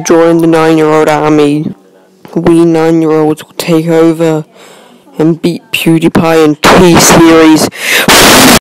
Join the nine-year-old army. We nine-year-olds will take over and beat PewDiePie in T-Series.